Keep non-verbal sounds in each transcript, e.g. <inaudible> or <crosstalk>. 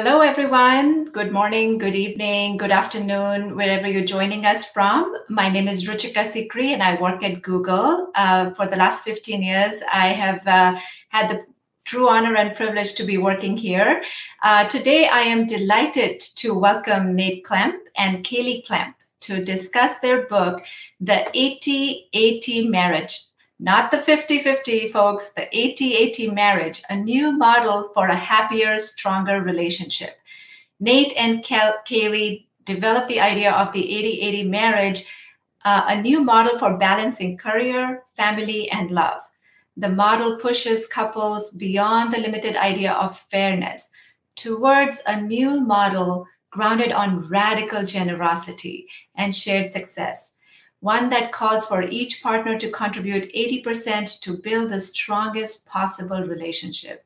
Hello, everyone. Good morning, good evening, good afternoon, wherever you're joining us from. My name is Ruchika Sikri, and I work at Google. Uh, for the last 15 years, I have uh, had the true honor and privilege to be working here. Uh, today, I am delighted to welcome Nate Klemp and Kaley Klemp to discuss their book, The 80 80 Marriage not the 50 50, folks, the 80 80 marriage, a new model for a happier, stronger relationship. Nate and Kel- Kaley developed the idea of the 80 80 marriage, uh, a new model for balancing career, family, and love. The model pushes couples beyond the limited idea of fairness towards a new model grounded on radical generosity and shared success one that calls for each partner to contribute 80% to build the strongest possible relationship.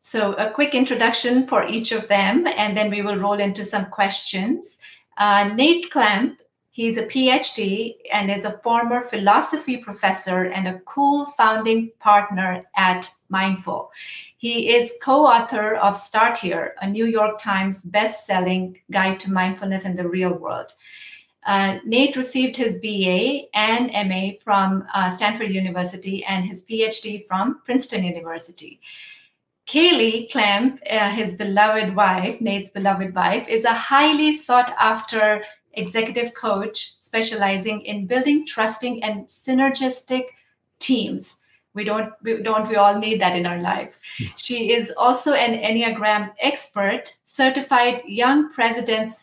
So, a quick introduction for each of them, and then we will roll into some questions. Uh, Nate Klemp, he's a PhD and is a former philosophy professor and a cool founding partner at Mindful. He is co author of Start Here, a New York Times best-selling guide to mindfulness in the real world. Uh, Nate received his BA and MA from uh, Stanford University and his PhD from Princeton University. Kaley Klemp, uh, his beloved wife, Nate's beloved wife, is a highly sought after executive coach specializing in building trusting and synergistic teams. We don't, we don't, we all need that in our lives. She is also an Enneagram expert, certified young presidents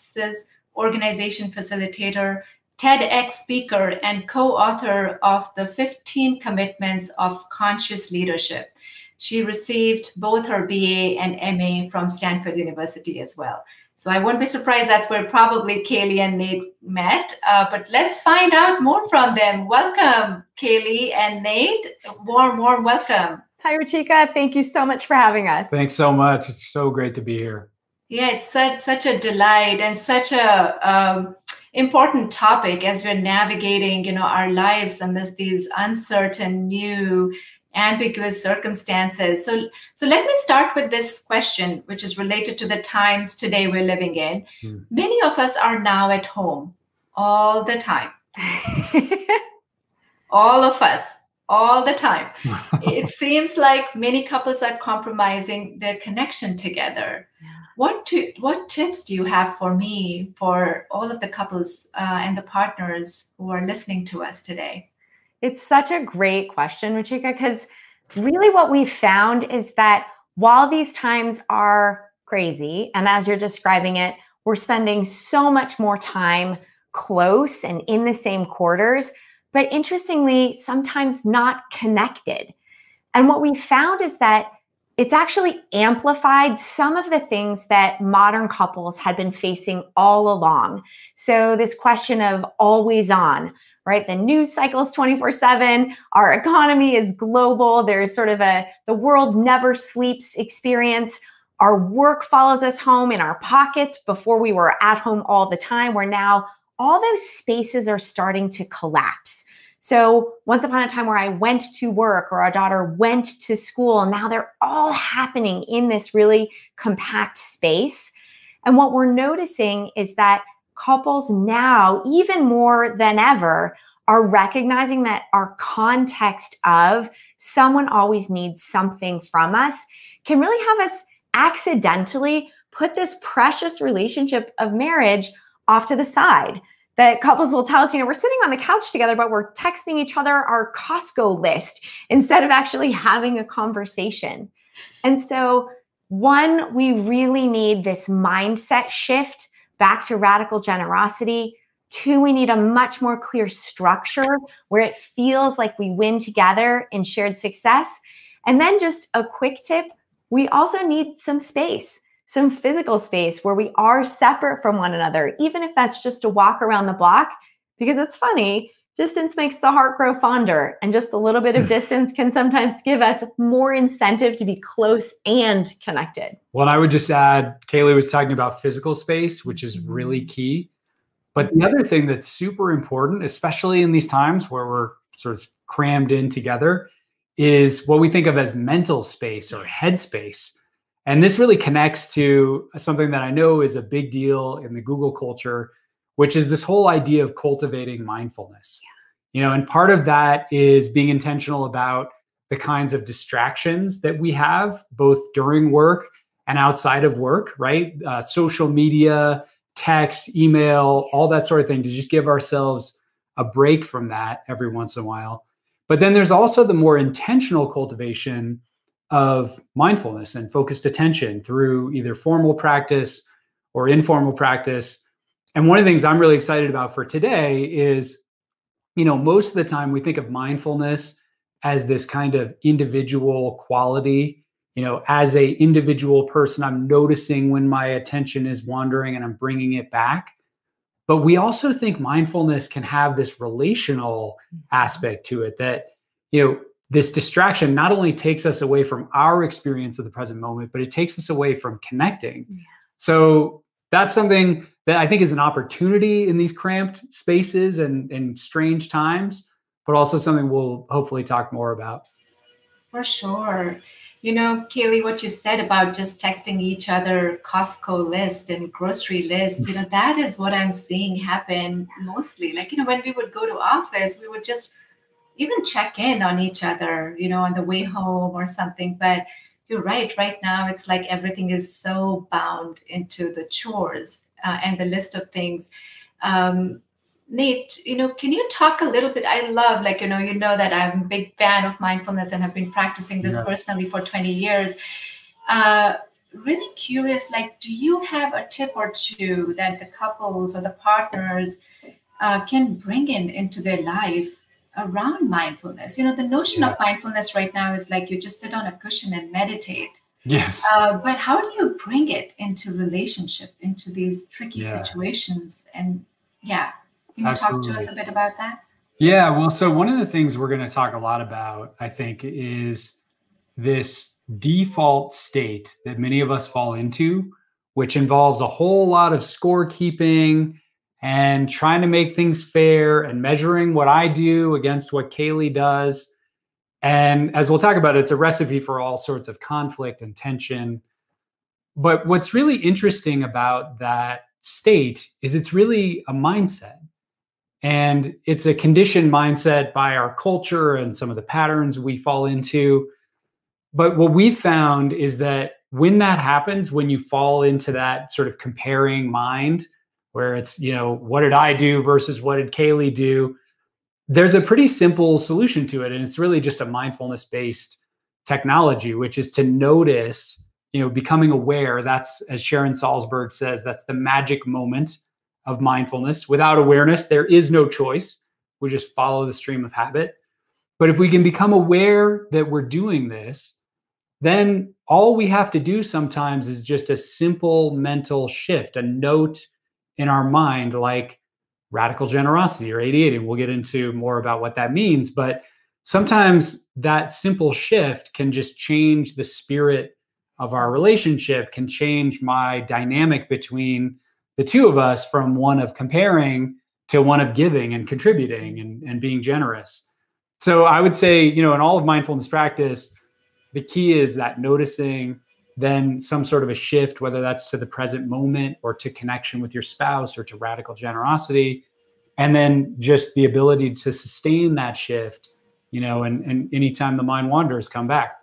organization facilitator, TEDx speaker, and co author of the 15 Commitments of Conscious Leadership. She received both her BA and MA from Stanford University as well. So I won't be surprised that's where probably Kaley and Nate met. Uh, but let's find out more from them. Welcome, Kaley and Nate. Warm, warm welcome. Hi, Ruchika. Thank you so much for having us. Thanks so much. It's so great to be here. Yeah, it's such such a delight and such a um, important topic as we're navigating, you know, our lives amidst these uncertain, new, ambiguous circumstances. So, so let me start with this question, which is related to the times today we're living in. Hmm. Many of us are now at home all the time. <laughs> all of us all the time. <laughs> it seems like many couples are compromising their connection together. Yeah what to, what tips do you have for me for all of the couples uh, and the partners who are listening to us today? It's such a great question, Ruchika, because really what we found is that while these times are crazy, and as you're describing it, we're spending so much more time close and in the same quarters, but interestingly, sometimes not connected. And what we found is that it's actually amplified some of the things that modern couples had been facing all along. So, this question of always on, right? The news cycles 24 7. Our economy is global. There's sort of a the world never sleeps experience. Our work follows us home in our pockets. Before we were at home all the time, where now all those spaces are starting to collapse. So, once upon a time where I went to work or our daughter went to school, now they're all happening in this really compact space. And what we're noticing is that couples now, even more than ever, are recognizing that our context of someone always needs something from us can really have us accidentally put this precious relationship of marriage off to the side that couples will tell us, you know, we're sitting on the couch together, but we're texting each other our Costco list <laughs> instead of actually having a conversation. And so, one, we really need this mindset shift back to radical generosity. Two, we need a much more clear structure where it feels like we win together in shared success. And then, just a quick tip we also need some space some physical space where we are separate from one another, even if that's just a walk around the block. Because it's funny, distance makes the heart grow fonder, and just a little bit of distance can sometimes give us more incentive to be close and connected. Well, I would just add, Kaley was talking about physical space, which is really mm-hmm. key. But the other thing that's super important, especially in these times where we're sort of crammed in together, is what we think of as mental space or headspace And this really connects to something that I know is a big deal in the Google culture, which is this whole idea of cultivating mindfulness. Yeah. You know, and part of that is being intentional about the kinds of distractions that we have both during work and outside of work, right? Uh, social media, text, email, all that sort of thing to just give ourselves a break from that every once in a while. But then there's also the more intentional cultivation of mindfulness and focused attention through either formal practice or informal practice. And one of the things I'm really excited about for today is, you know, most of the time we think of mindfulness as this kind of individual quality. You know, as a individual person, I'm noticing when my attention is wandering and I'm bringing it back. But we also think mindfulness can have this relational mm-hmm. aspect to it that, you know, this distraction not only takes us away from our experience of the present moment, but it takes us away from connecting. Yeah. So that's something that I think is an opportunity in these cramped spaces and, and strange times, but also something we'll hopefully talk more about. For sure. You know, Kaley, what you said about just texting each other Costco list and grocery list, you know, that is what I'm seeing happen mostly. Like, you know, when we would go to office, we would just even check in on each other, you know, on the way home or something. But you're right. Right now, it's like everything is so bound into the chores uh, and the list of things. Um, Nate, you know, can you talk a little bit? I love, like, you know, you know that I'm a big fan of mindfulness and have been practicing this yes. personally for 20 years. Uh, really curious, like, do you have a tip or two that the couples or the partners uh, can bring in into their life around mindfulness. You know, the notion yeah. of mindfulness right now is like you just sit on a cushion and meditate. Yes. Uh, but how do you bring it into relationship, into these tricky yeah. situations? And yeah, can you Absolutely. talk to us a bit about that? Yeah. Well, so one of the things we're going to talk a lot about, I think, is this default state that many of us fall into, which involves a whole lot of scorekeeping and trying to make things fair and measuring what I do against what Kaley does. And as we'll talk about, it's a recipe for all sorts of conflict and tension. But what's really interesting about that state is it's really a mindset. And it's a conditioned mindset by our culture and some of the patterns we fall into. But what we found is that when that happens, when you fall into that sort of comparing mind, where it's, you know, what did I do versus what did Kaley do? There's a pretty simple solution to it. And it's really just a mindfulness based technology, which is to notice, you know, becoming aware. That's, as Sharon Salzberg says, that's the magic moment of mindfulness. Without awareness, there is no choice. We just follow the stream of habit. But if we can become aware that we're doing this, then all we have to do sometimes is just a simple mental shift, a note in our mind like radical generosity or 88 and we'll get into more about what that means but sometimes that simple shift can just change the spirit of our relationship can change my dynamic between the two of us from one of comparing to one of giving and contributing and, and being generous. So i would say you know in all of mindfulness practice the key is that noticing then some sort of a shift, whether that's to the present moment or to connection with your spouse or to radical generosity. And then just the ability to sustain that shift, you know, and, and anytime the mind wanders, come back.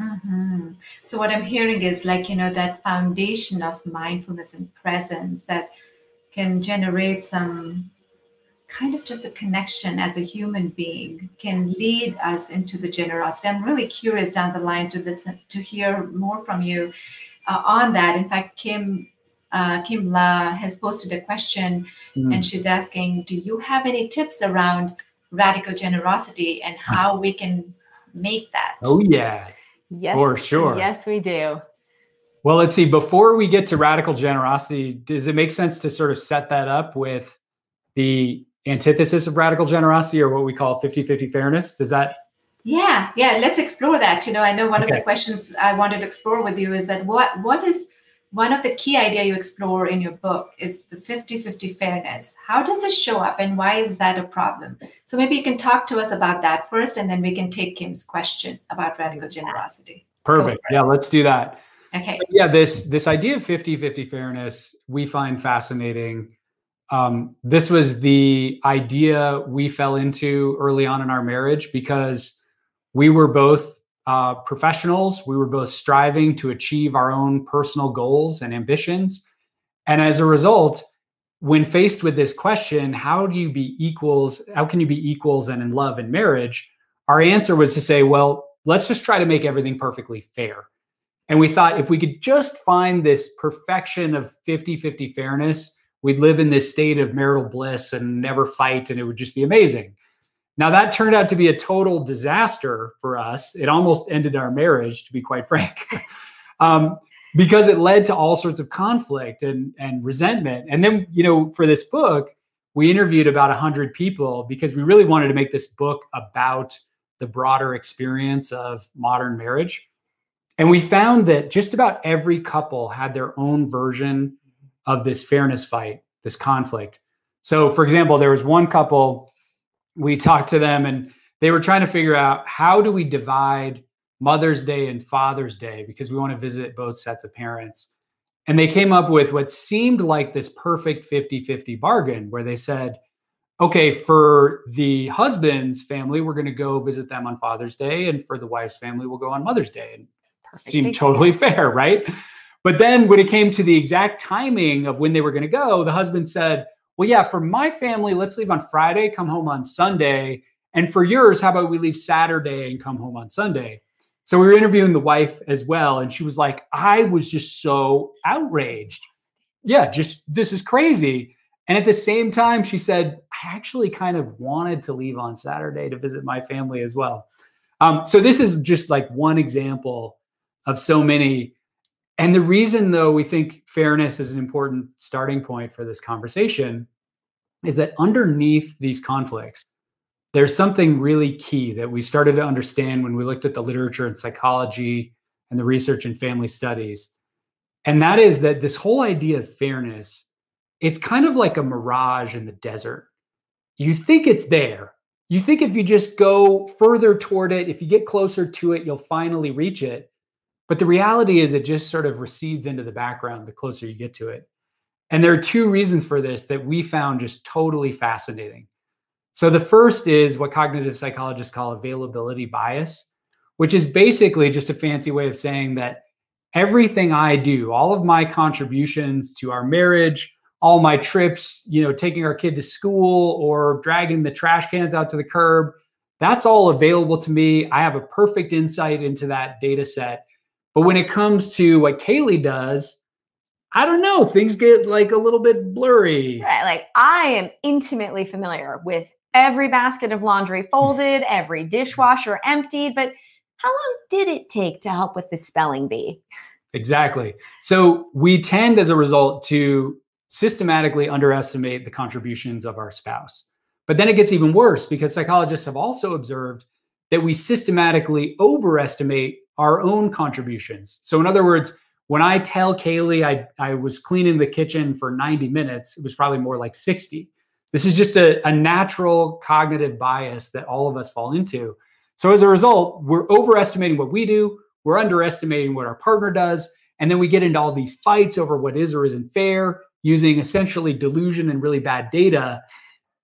Mm-hmm. So, what I'm hearing is like, you know, that foundation of mindfulness and presence that can generate some kind of just the connection as a human being can lead us into the generosity. I'm really curious down the line to listen to hear more from you uh, on that. In fact, Kim uh, Kim La has posted a question, mm. and she's asking, "Do you have any tips around radical generosity and <laughs> how we can make that?" Oh yeah, yes, for sure. Yes, we do. Well, let's see. Before we get to radical generosity, does it make sense to sort of set that up with the antithesis of radical generosity or what we call 50-50 fairness? Does that yeah yeah let's explore that. You know i know one okay. of the questions i wanted to explore with you is that what what is one of the key idea you explore in your book is the 50-50 fairness. How does this show up and why is that a problem? So maybe you can talk to us about that first and then we can take kim's question about radical generosity. Perfect. Yeah let's do that. Okay. But yeah, this this idea of 50-50 fairness we find fascinating. Um, this was the idea we fell into early on in our marriage because we were both uh, professionals. We were both striving to achieve our own personal goals and ambitions. And as a result, when faced with this question, how do you be equals? How can you be equals and in love and marriage? Our answer was to say, well, let's just try to make everything perfectly fair. And we thought if we could just find this perfection of 50 50 fairness, we'd live in this state of marital bliss and never fight, and it would just be amazing. Now, that turned out to be a total disaster for us. It almost ended our marriage, to be quite <laughs> frank. um, because it led to all sorts of conflict and, and resentment. And then, you know, for this book, we interviewed about 100 people because we really wanted to make this book about the broader experience of modern marriage. And we found that just about every couple had their own version of this fairness fight, this conflict. So, for example, there was one couple, we talked to them and they were trying to figure out how do we divide Mother's Day and Father's Day because we want to visit both sets of parents. And they came up with what seemed like this perfect 50 50 bargain where they said, okay, for the husband's family, we're going to go visit them on Father's Day. And for the wife's family, we'll go on Mother's Day. And Perfect. seemed totally <laughs> fair, right? But then when it came to the exact timing of when they were going to go, the husband said, well, yeah, for my family, let's leave on Friday, come home on Sunday. And for yours, how about we leave Saturday and come home on Sunday? So we were interviewing the wife as well, and she was like, I was just so outraged. Yeah, just this is crazy. And at the same time, she said, I actually kind of wanted to leave on Saturday to visit my family as well. Um, so this is just like one example of so many. And the reason, though, we think fairness is an important starting point for this conversation is that underneath these conflicts, there's something really key that we started to understand when we looked at the literature and psychology and the research in family studies. And that is that this whole idea of fairness, it's kind of like a mirage in the desert. You think it's there. You think if you just go further toward it, if you get closer to it, you'll finally reach it. But the reality is, it just sort of recedes into the background the closer you get to it. And there are two reasons for this that we found just totally fascinating. So the first is what cognitive psychologists call availability bias, which is basically just a fancy way of saying that everything I do, all of my contributions to our marriage, all my trips, you know, taking our kid to school or dragging the trash cans out to the curb, that's all available to me. I have a perfect insight into that data set. But when it comes to what Kaley does, I don't know, things get like a little bit blurry. Right. Like I am intimately familiar with every basket of laundry folded, <laughs> every dishwasher emptied. But how long did it take to help with the spelling bee? Exactly. So we tend, as a result, to systematically underestimate the contributions of our spouse. But then it gets even worse because psychologists have also observed that we systematically overestimate our own contributions. So, in other words, when I tell Kaley I, I was cleaning the kitchen for 90 minutes, it was probably more like 60. This is just a, a natural cognitive bias that all of us fall into. So as a result, we're overestimating what we do, we're underestimating what our partner does, and then we get into all these fights over what is or isn't fair using essentially delusion and really bad data.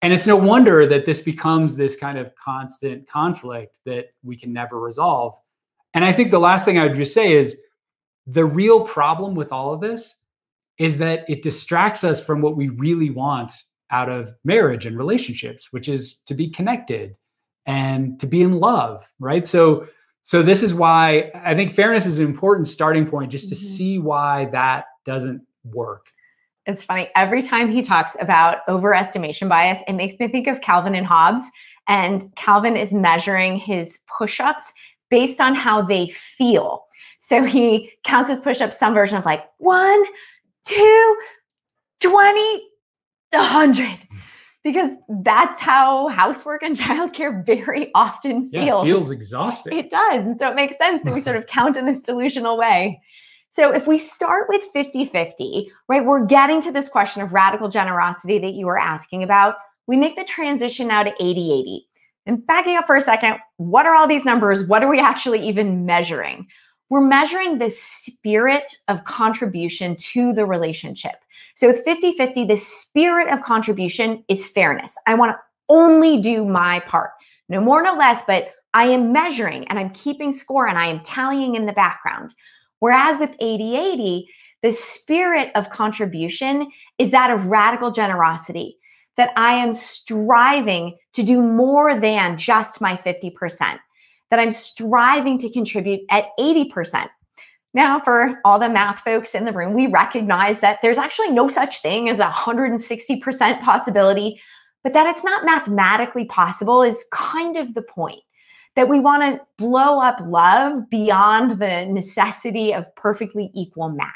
And it's no wonder that this becomes this kind of constant conflict that we can never resolve. And I think the last thing I would just say is the real problem with all of this is that it distracts us from what we really want out of marriage and relationships, which is to be connected and to be in love, right? So so this is why I think fairness is an important starting point just to mm-hmm. see why that doesn't work. It's funny. Every time he talks about overestimation bias, it makes me think of Calvin and Hobbes. And Calvin is measuring his push ups based on how they feel. So he counts his push ups, some version of like one, two, 20, a hundred because that's how housework and <laughs> childcare very often feels. Yeah, feels exhausting. It does. And so it makes sense that we sort of count in this delusional way. So if we start with 50 50, right, we're getting to this question of radical generosity that you were asking about. We make the transition now to 80 80. And backing up for a second, what are all these numbers? What are we actually even measuring? we're measuring the spirit of contribution to the relationship. So with 50 50, the spirit of contribution is fairness. I want to only do my part, no more, no less, but I am measuring and I'm keeping score and I am tallying in the background. Whereas with 80 80, the spirit of contribution is that of radical generosity, that I am striving to do more than just my 50%, that I'm striving to contribute at 80%. Now, for all the math folks in the room, we recognize that there's actually no such thing as a 160% possibility, but that it's not mathematically possible is kind of the point. That we want to blow up love beyond the necessity of perfectly equal math.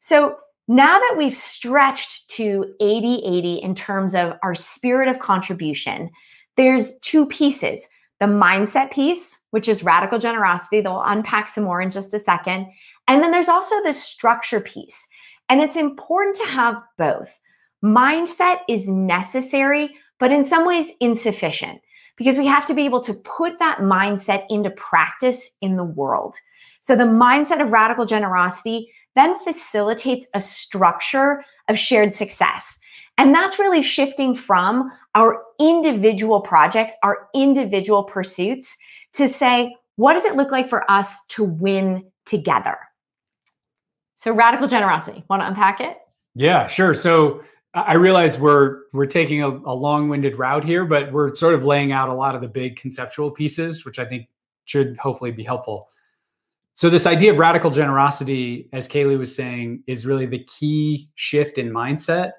So now that we've stretched to 80 80 in terms of our spirit of contribution, there's two pieces the mindset piece, which is radical generosity, that we'll unpack some more in just a second. And then there's also the structure piece. And it's important to have both. Mindset is necessary, but in some ways insufficient because we have to be able to put that mindset into practice in the world. So the mindset of radical generosity then facilitates a structure of shared success. And that's really shifting from our individual projects, our individual pursuits to say, what does it look like for us to win together? So radical generosity. Want to unpack it? Yeah, sure. So I realize we're we're taking a, a long-winded route here, but we're sort of laying out a lot of the big conceptual pieces, which I think should hopefully be helpful. So this idea of radical generosity, as Kaley was saying, is really the key shift in mindset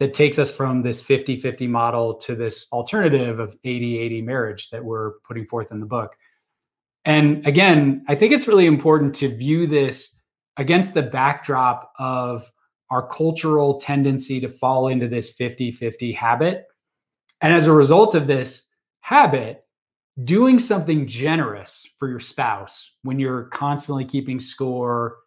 that takes us from this 50-50 model to this alternative of 80-80 marriage that we're putting forth in the book. And again, I think it's really important to view this against the backdrop of our cultural tendency to fall into this 50-50 habit. And as a result of this habit, doing something generous for your spouse when you're constantly keeping score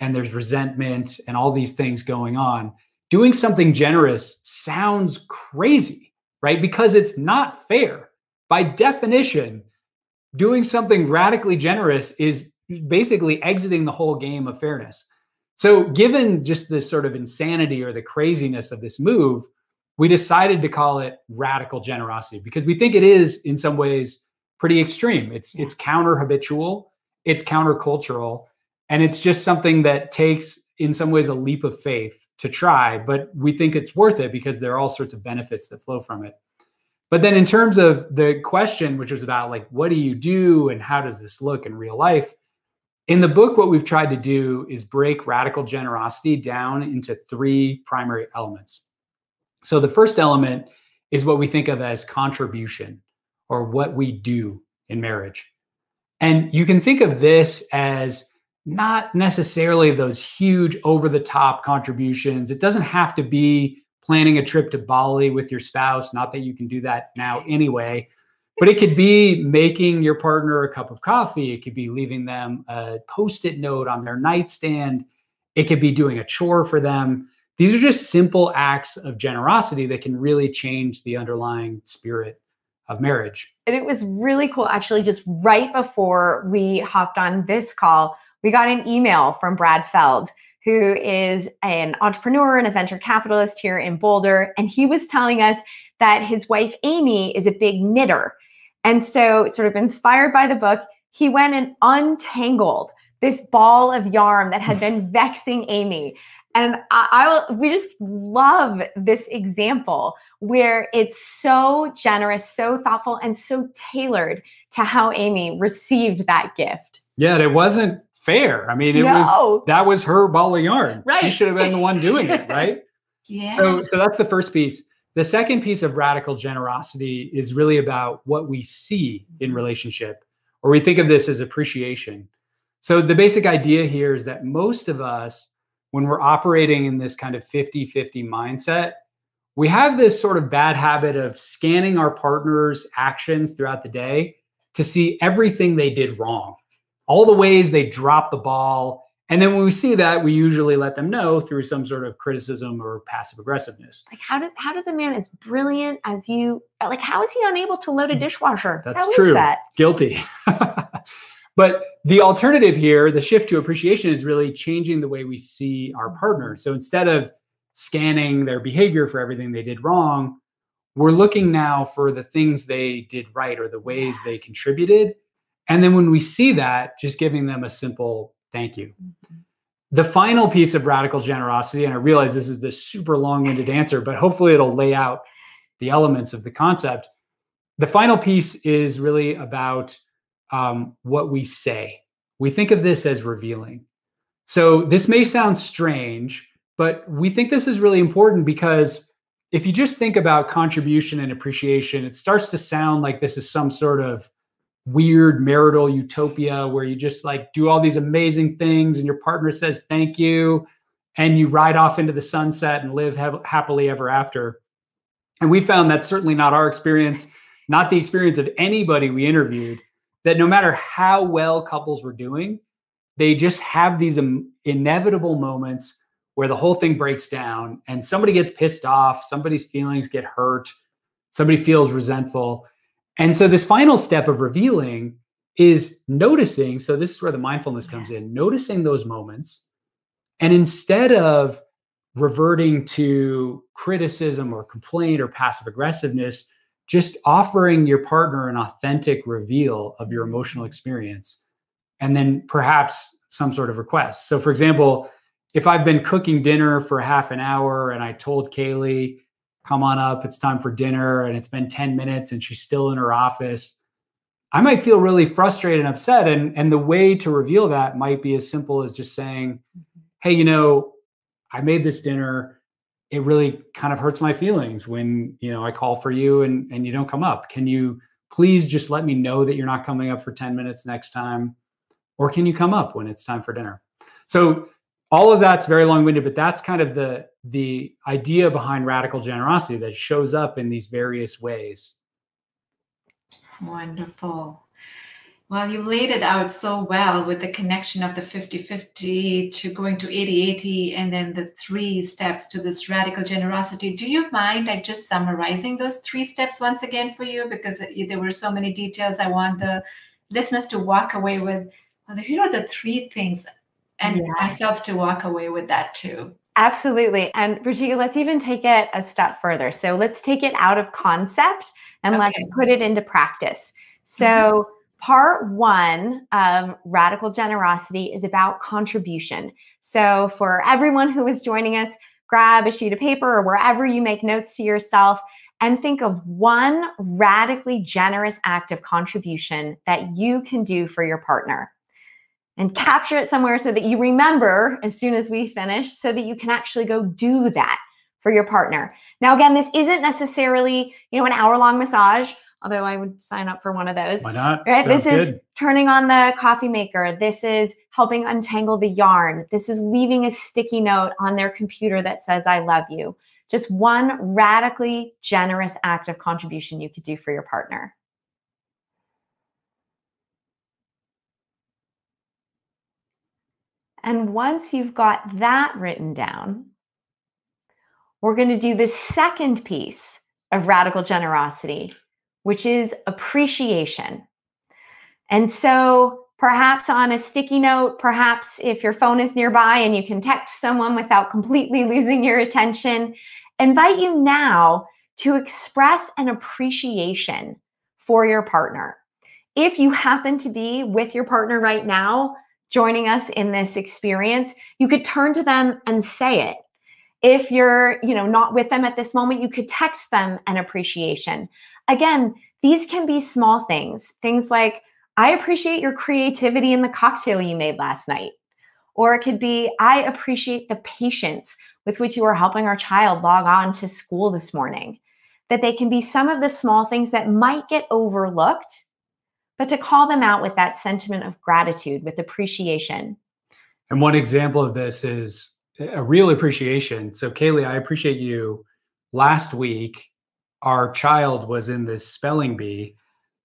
and there's resentment and all these things going on, doing something generous sounds crazy, right? Because it's not fair. By definition, doing something radically generous is basically exiting the whole game of fairness. So, given just the sort of insanity or the craziness of this move, we decided to call it radical generosity because we think it is, in some ways, pretty extreme. It's it's counter habitual, it's countercultural, and it's just something that takes in some ways a leap of faith to try, but we think it's worth it because there are all sorts of benefits that flow from it. But then in terms of the question which was about like what do you do and how does this look in real life? In the book what we've tried to do is break radical generosity down into three primary elements. So the first element is what we think of as contribution or what we do in marriage. And you can think of this as not necessarily those huge over the top contributions. It doesn't have to be planning a trip to Bali with your spouse, not that you can do that now anyway, but it could be making your partner a cup of coffee. It could be leaving them a post it note on their nightstand. It could be doing a chore for them. These are just simple acts of generosity that can really change the underlying spirit of marriage. And it was really cool. Actually, just right before we hopped on this call, we got an email from Brad Feld, who is an entrepreneur and a venture capitalist here in Boulder. And he was telling us that his wife, Amy, is a big knitter. And so, sort of inspired by the book, he went and untangled this ball of yarn that had been <laughs> vexing Amy. And I, I will, we just love this example where it's so generous, so thoughtful, and so tailored to how Amy received that gift. Yeah, it wasn't fair. I mean, it no. was that was her ball of yarn. Right. She should have been the one doing it, <laughs> right? yeah. So so that's the first piece. The second piece of radical generosity is really about what we see in mm-hmm. relationship, or we think of this as appreciation. So the basic idea here is that most of us when we're operating in this kind of 50-50 mindset, we have this sort of bad habit of scanning our partner's actions throughout the day to see everything they did wrong all the ways they drop the ball. And then when we see that, we usually let them know through some sort of criticism or passive aggressiveness. Like how does how does a man as brilliant as you like how is he unable to load a mm, dishwasher? That's how true. That? Guilty. <laughs> But the alternative here, the shift to appreciation, is really changing the way we see our partner. So instead of scanning their behavior for everything they did wrong, we're looking now for the things they did right or the ways they contributed. And then when we see that, just giving them a simple thank you. Mm-hmm. The final piece of radical generosity, and I realize this is the super long winded answer, but hopefully it'll lay out the elements of the concept. The final piece is really about um, what we say. We think of this as revealing. So this may sound strange, but we think this is really important because if you just think about contribution and appreciation, it starts to sound like this is some sort of weird marital utopia where you just like do all these amazing things and your partner says thank you and you ride off into the sunset and live ha- happily ever after. And we found that's certainly not our experience, not the experience of anybody we interviewed, that no matter how well couples were doing, they just have these inevitable moments where the whole thing breaks down and somebody gets pissed off, somebody's feelings get hurt, somebody feels resentful and so this final step of revealing is noticing. So this is where the mindfulness comes yes. in, noticing those moments. And instead of reverting to criticism or complaint or passive aggressiveness, just offering your partner an authentic reveal of your emotional experience and then perhaps some sort of request. So, for example, if I've been cooking dinner for half an hour and I told Kaley, come on up, it's time for dinner, and it's been 10 minutes and she's still in her office, I might feel really frustrated and upset. And, and the way to reveal that might be as simple as just saying, mm-hmm. hey, you know, I made this dinner. It really kind of hurts my feelings when, you know, I call for you and, and you don't come up. Can you please just let me know that you're not coming up for 10 minutes next time? Or can you come up when it's time for dinner? So all of that's very long-winded but that's kind of the the idea behind radical generosity that shows up in these various ways wonderful well you laid it out so well with the connection of the 50-50 to going to 80-80 and then the three steps to this radical generosity do you mind like just summarizing those three steps once again for you because there were so many details i want the listeners to walk away with well, here are the three things and yeah. myself to walk away with that too. Absolutely. And Ruchika, let's even take it a step further. So let's take it out of concept and okay. let's put it into practice. So, mm-hmm. Part one of radical generosity is about contribution. So, for everyone who is joining us, grab a sheet of paper or wherever you make notes to yourself and think of one radically generous act of contribution that you can do for your partner and capture it somewhere so that you remember as soon as we finish so that you can actually go do that for your partner. Now, again, this isn't necessarily, you know, an hour long massage, although I would sign up for one of those. Why not? Right? Sounds this good. is turning on the coffee maker. This is helping untangle the yarn. This is leaving a sticky note on their computer that says, I love you. Just one radically generous act of contribution you could do for your partner. And once you've got that written down, we're going to do the second piece of radical generosity, which is appreciation. And so, perhaps on a sticky note, perhaps if your phone is nearby and you can text someone without completely losing your attention, invite you now to express an appreciation for your partner. If you happen to be with your partner right now, joining us in this experience, you could turn to them and say it. If you're, you know, not with them at this moment, you could text them an appreciation. Again, these can be small things. Things like, I appreciate your creativity in the cocktail you made last night. Or it could be, I appreciate the patience with which you are helping our child log on to school this morning. That they can be some of the small things that might get overlooked but to call them out with that sentiment of gratitude, with appreciation. And one example of this is a real appreciation. So, Kaley, I appreciate you. Last week, our child was in this spelling bee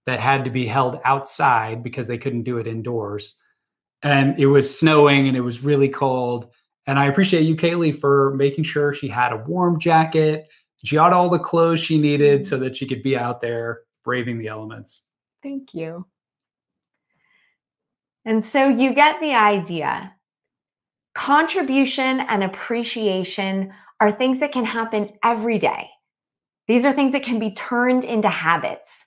that had to be held outside because they couldn't do it indoors. And it was snowing and it was really cold. And I appreciate you, Kaley, for making sure she had a warm jacket. She had all the clothes she needed so that she could be out there braving the elements. Thank you. And so you get the idea. Contribution and appreciation are things that can happen every day. These are things that can be turned into habits.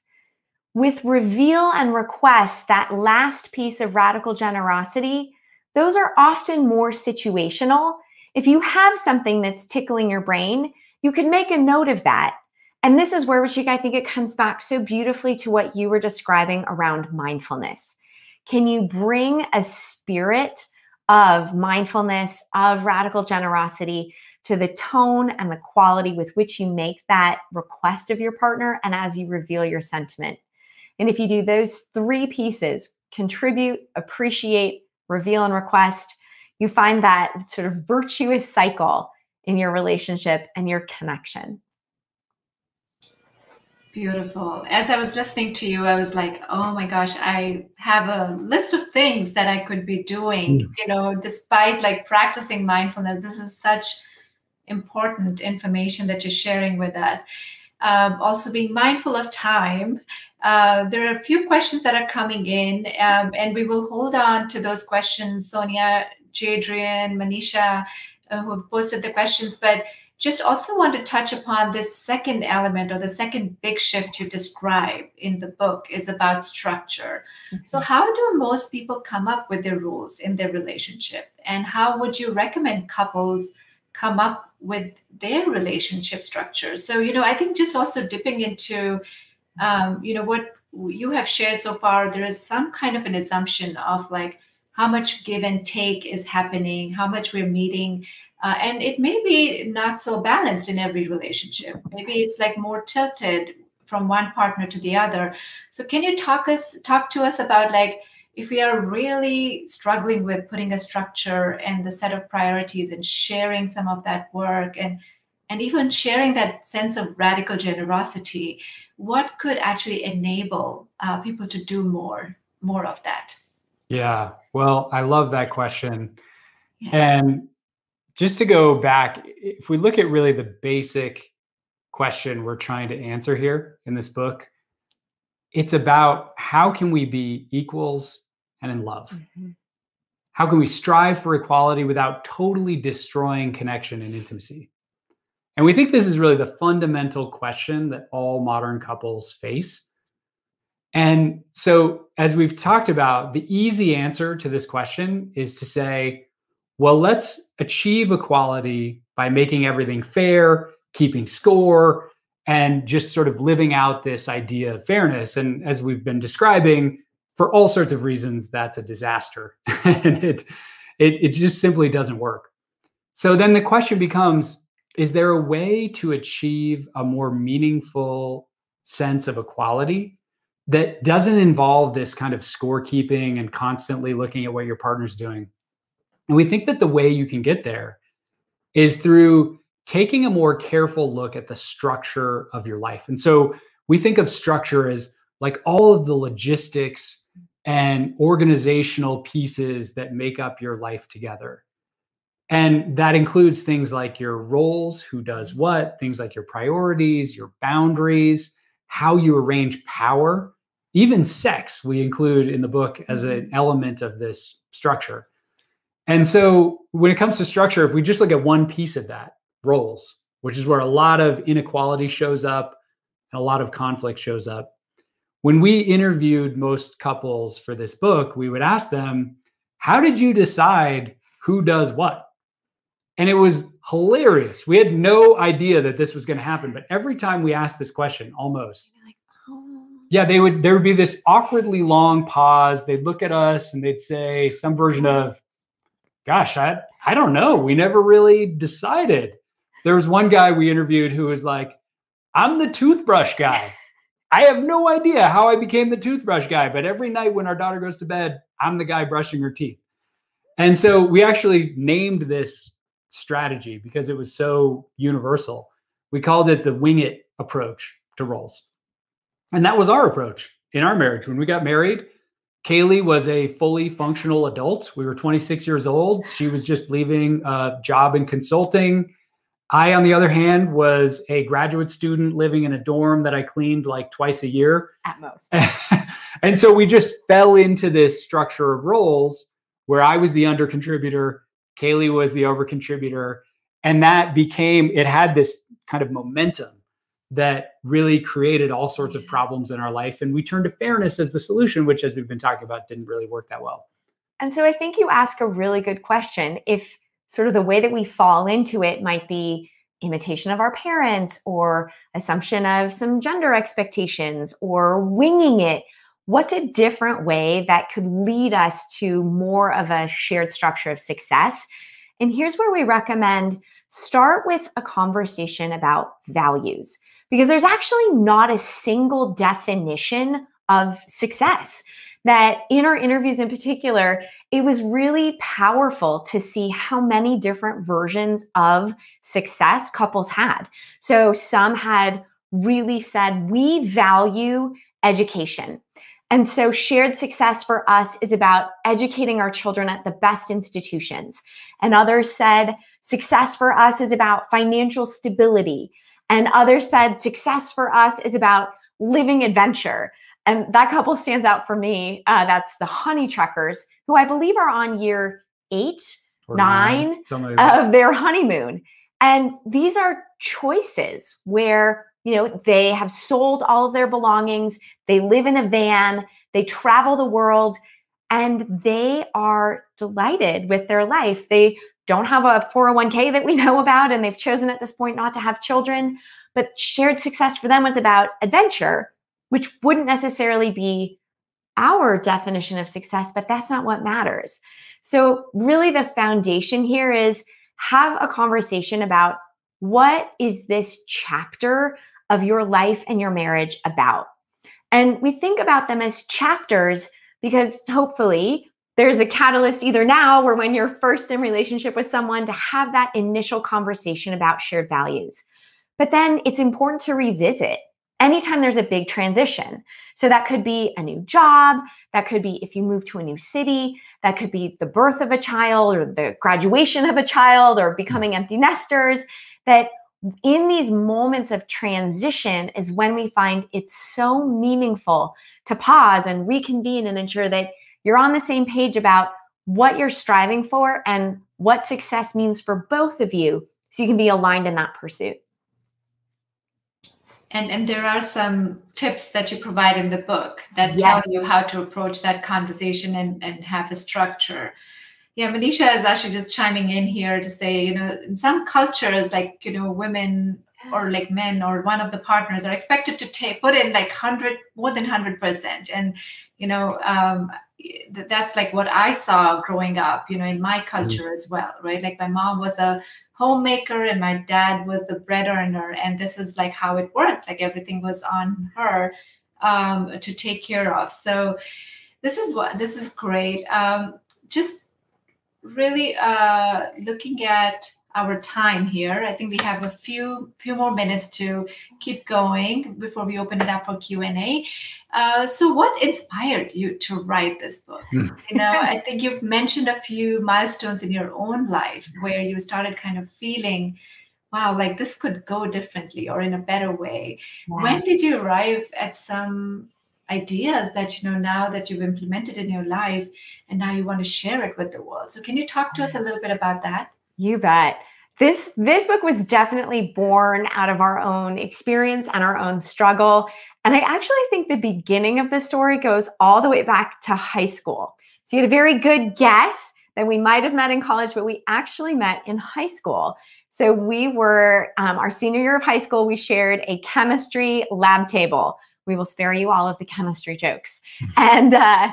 With reveal and request, that last piece of radical generosity, those are often more situational. If you have something that's tickling your brain, you can make a note of that. And this is where, Ruchika, I think it comes back so beautifully to what you were describing around mindfulness. Can you bring a spirit of mindfulness, of radical generosity to the tone and the quality with which you make that request of your partner and as you reveal your sentiment? And if you do those three pieces contribute, appreciate, reveal, and request you find that sort of virtuous cycle in your relationship and your connection. Beautiful. As I was listening to you, I was like, oh my gosh, I have a list of things that I could be doing, mm. you know, despite like practicing mindfulness. This is such important information that you're sharing with us. Um, also, being mindful of time. Uh, there are a few questions that are coming in, um, and we will hold on to those questions. Sonia, Jadrian, Manisha, uh, who have posted the questions, but just also want to touch upon this second element or the second big shift you describe in the book is about structure. Mm-hmm. So, how do most people come up with their rules in their relationship? And how would you recommend couples come up with their relationship structure? So, you know, I think just also dipping into, um, you know, what you have shared so far, there is some kind of an assumption of like, how much give and take is happening, how much we're meeting. Uh, and it may be not so balanced in every relationship. Maybe it's like more tilted from one partner to the other. So can you talk us talk to us about like if we are really struggling with putting a structure and the set of priorities and sharing some of that work and and even sharing that sense of radical generosity, what could actually enable uh, people to do more more of that? Yeah. Well, I love that question. Yeah. And just to go back, if we look at really the basic question we're trying to answer here in this book, it's about how can we be equals and in love? Mm-hmm. How can we strive for equality without totally destroying connection and intimacy? And we think this is really the fundamental question that all modern couples face. And so, as we've talked about, the easy answer to this question is to say, well, let's achieve equality by making everything fair, keeping score, and just sort of living out this idea of fairness. And as we've been describing, for all sorts of reasons, that's a disaster. <laughs> and it, it, it just simply doesn't work. So then the question becomes is there a way to achieve a more meaningful sense of equality that doesn't involve this kind of scorekeeping and constantly looking at what your partner's doing. And we think that the way you can get there is through taking a more careful look at the structure of your life. And so we think of structure as like all of the logistics and organizational pieces that make up your life together. And that includes things like your roles, who does what, things like your priorities, your boundaries, how you arrange power even sex we include in the book as an mm-hmm. element of this structure. And so when it comes to structure, if we just look at one piece of that, roles, which is where a lot of inequality shows up and a lot of conflict shows up. When we interviewed most couples for this book, we would ask them, How did you decide who does what? And it was hilarious. We had no idea that this was going to happen. But every time we asked this question, almost, oh. yeah, they would there would be this awkwardly long pause. They'd look at us and they'd say some version of, gosh, I I don't know. We never really decided. There was one guy we interviewed who was like, I'm the toothbrush guy. I have no idea how I became the toothbrush guy, but every night when our daughter goes to bed, I'm the guy brushing her teeth. And so we actually named this strategy because it was so universal. We called it the wing it approach to roles. And that was our approach in our marriage. When we got married, Kaley was a fully functional adult. We were 26 years old. She was just leaving a job in consulting. I, on the other hand, was a graduate student living in a dorm that I cleaned like twice a year at most. <laughs> and so we just fell into this structure of roles where I was the under contributor, Kaley was the over contributor, and that became it had this kind of momentum that really created all sorts of problems in our life. And we turned to fairness as the solution, which, as we've been talking about, didn't really work that well. And so I think you ask a really good question. If sort of the way that we fall into it might be imitation of our parents or assumption of some gender expectations or winging it, what's a different way that could lead us to more of a shared structure of success? And here's where we recommend start with a conversation about values because there's actually not a single definition of success. That in our interviews in particular, it was really powerful to see how many different versions of success couples had. So some had really said, We value education. And so, shared success for us is about educating our children at the best institutions. And others said, success for us is about financial stability. And others said, success for us is about living adventure. And that couple stands out for me. Uh, that's the HoneyTrekkers, who I believe are on year eight, or nine, nine of their honeymoon. And these are choices where you know, they have sold all of their belongings, they live in a van, they travel the world, and they are delighted with their life. They don't have a 401k that we <laughs> know about, and they've chosen at this point not to have children. But shared success for them was about adventure, which wouldn't necessarily be our definition of success, but that's not what matters. So, really, the foundation here is have a conversation about what is this chapter of your life and your marriage about. And we think about them as chapters because hopefully there's a catalyst either now or when you're first in relationship with someone to have that initial conversation about shared values. But then it's important to revisit anytime there's a big transition. So that could be a new job, that could be if you move to a new city, that could be the birth of a child or the graduation of a child or becoming empty nesters, that in these moments of transition is when we find it's so meaningful to pause and reconvene and ensure that you're on the same page about what you're striving for and what success means for both of you so you can be aligned in that pursuit. And, and there are some tips that you provide in the book that tell you how to approach that conversation and, and have a structure. Yeah, Manisha is actually just chiming in here to say, you know, in some cultures, like, you know, women or like men or one of the partners are expected to take put in like 100 more than 100% and you know um, that's like what i saw growing up you know in my culture mm. as well right like my mom was a homemaker and my dad was the bread earner and this is like how it worked like everything was on her um, to take care of so this is what this is great um, just really uh, looking at our time here. I think we have a few few more minutes to keep going before we open it up for Q and A. Uh, so, what inspired you to write this book? Hmm. you know, I think you've mentioned a few milestones in your own life where you started kind of feeling, "Wow, like this could go differently or in a better way." Wow. When did you arrive at some ideas that you know now that you've implemented in your life and now you want to share it with the world so can you talk to us a little bit about that you bet this this book was definitely born out of our own experience and our own struggle. And i actually think the beginning of the story goes all the way back to high school. So you had a very good guess that we might have met in college but we actually met in high school. So we were um, our senior year of high school we shared a chemistry lab table. We will spare you all of the chemistry jokes. and uh,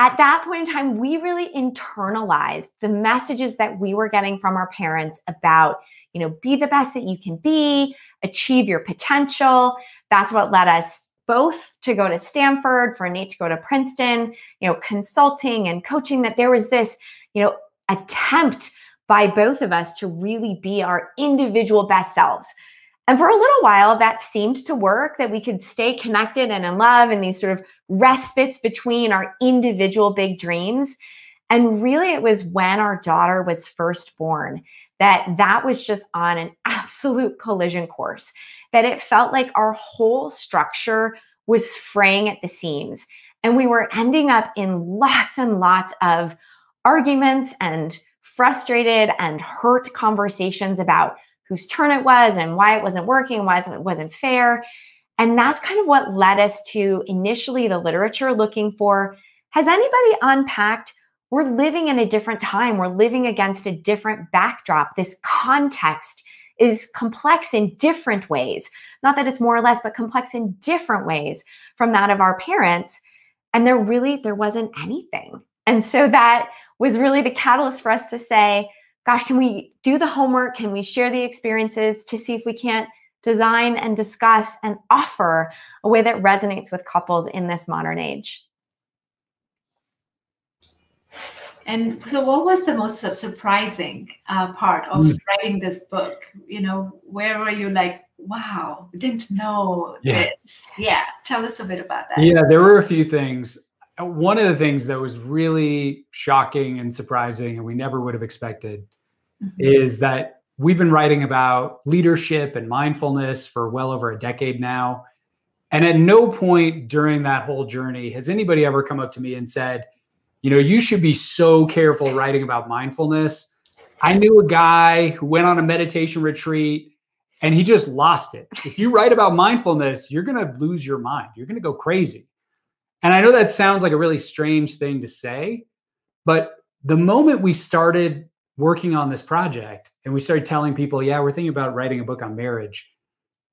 at that point in time, we really internalized the messages that we were getting from our parents about, you know, be the best that you can be, achieve your potential. That's what led us both to go to Stanford, for Nate to go to Princeton, you know, consulting and coaching, that there was this, you know, attempt by both of us to really be our individual best selves. And for a little while, that seemed to work that we could stay connected and in love and these sort of respites between our individual big dreams. And really, it was when our daughter was first born that that was just on an <laughs> absolute collision course, that it felt like our whole structure was fraying at the seams. And we were ending up in lots and lots of arguments and frustrated and hurt conversations about whose turn it was and why it wasn't working, why it wasn't fair. And that's kind of what led us to initially the literature looking for has anybody unpacked? We're living in a different time. We're living against a different backdrop. This context is complex in different ways. Not that it's more or less, but complex in different ways from that of our parents. And there really there wasn't anything. And so that was really the catalyst for us to say, gosh, can we do the homework? Can we share the experiences to see if we can't design and discuss and offer a way that resonates with couples in this modern age? And so, what was the most surprising uh, part of mm. writing this book? You know, where were you like, wow, didn't know yeah. this? Yeah, tell us a bit about that. Yeah, there were a few things. One of the things that was really shocking and surprising, and we never would have expected, mm-hmm. is that we've been writing about leadership and mindfulness for well over a decade now. And at no point during that whole journey has anybody ever come up to me and said, you know, you should be so careful writing about mindfulness. I knew a guy who went on a meditation retreat and he just lost it. If you write about mindfulness, you're going to lose your mind. You're going to go crazy. And I know that sounds like a really strange thing to say, but the moment we started working on this project and we started telling people, yeah, we're thinking about writing a book on marriage,